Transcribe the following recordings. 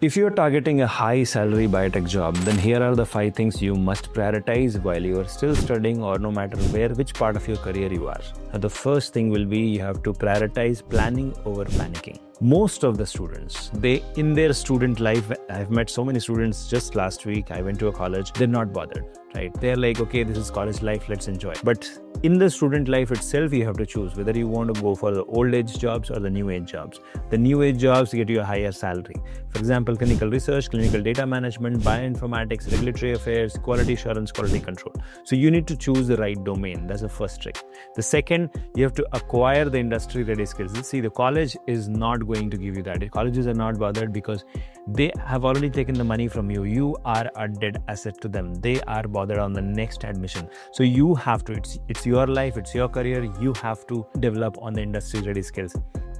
If you're targeting a high salary biotech job, then here are the five things you must prioritize while you are still studying or no matter where, which part of your career you are. Now, the first thing will be you have to prioritize planning over panicking. Most of the students, they in their student life, I've met so many students just last week. I went to a college, they're not bothered, right? They're like, okay, this is college life, let's enjoy. But in the student life itself, you have to choose whether you want to go for the old age jobs or the new age jobs. The new age jobs get you a higher salary. For example, clinical research, clinical data management, bioinformatics, regulatory affairs, quality assurance, quality control. So you need to choose the right domain. That's the first trick. The second, you have to acquire the industry ready skills. See, the college is not going to give you that. Colleges are not bothered because they have already taken the money from you. You are a dead asset to them. They are bothered on the next admission. So you have to, it's, it's your life, it's your career. You have to develop on the industry ready skills.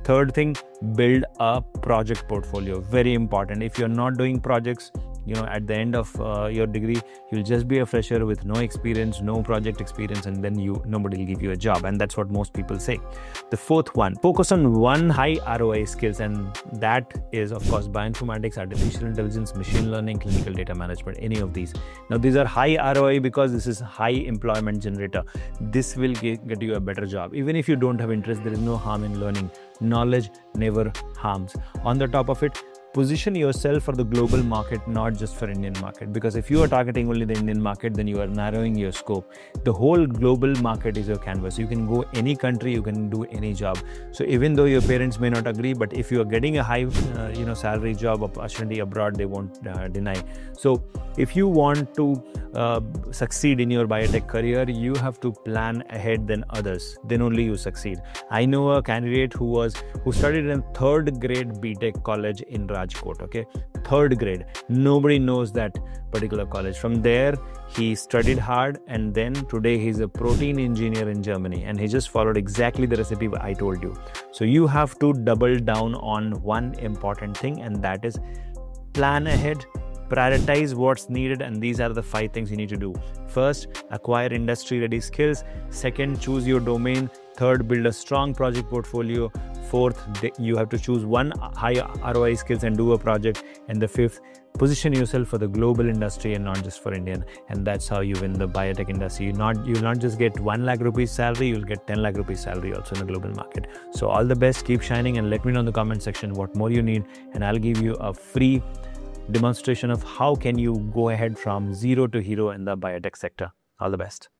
Third thing, build a project portfolio. Very important. If you're not doing projects, you know at the end of uh, your degree you'll just be a fresher with no experience no project experience and then you nobody will give you a job. And that's what most people say. The fourth one focus on one high roi skills. And that is of course bioinformatics artificial intelligence machine learning clinical data management any of these. Now these are high roi because this is high employment generator. This will get, get you a better job. Even if you don't have interest there is no harm in learning. Knowledge never harms. On the top of it position yourself for the global market not just for indian market. Because if you are targeting only the indian market then you are narrowing your scope. The whole global market is your canvas. You can go any country you can do any job. So even though your parents may not agree but if you are getting a high uh, you know salary job opportunity abroad they won't uh, deny. So if you want to uh, succeed in your biotech career you have to plan ahead than others. Then only you succeed. I know a candidate who was who studied in third grade btech college in Rajkot, okay? Third grade. Nobody knows that particular college. From there, he studied hard and then today he's a protein engineer in Germany and he just followed exactly the recipe I told you. So you have to double down on one important thing and that is plan ahead prioritize what's needed and these are the five things you need to do first acquire industry ready skills second choose your domain third build a strong project portfolio fourth you have to choose one high roi skills and do a project. And the fifth position yourself for the global industry and not just for indian. And that's how you win the biotech industry. You not you'll not just get 1 lakh rupees salary you'll get 10 lakh rupees salary also in the global market. So all the best keep shining and let me know in the comment section what more you need. And i'll give you a free demonstration of how can you go ahead from zero to hero in the biotech sector. All the best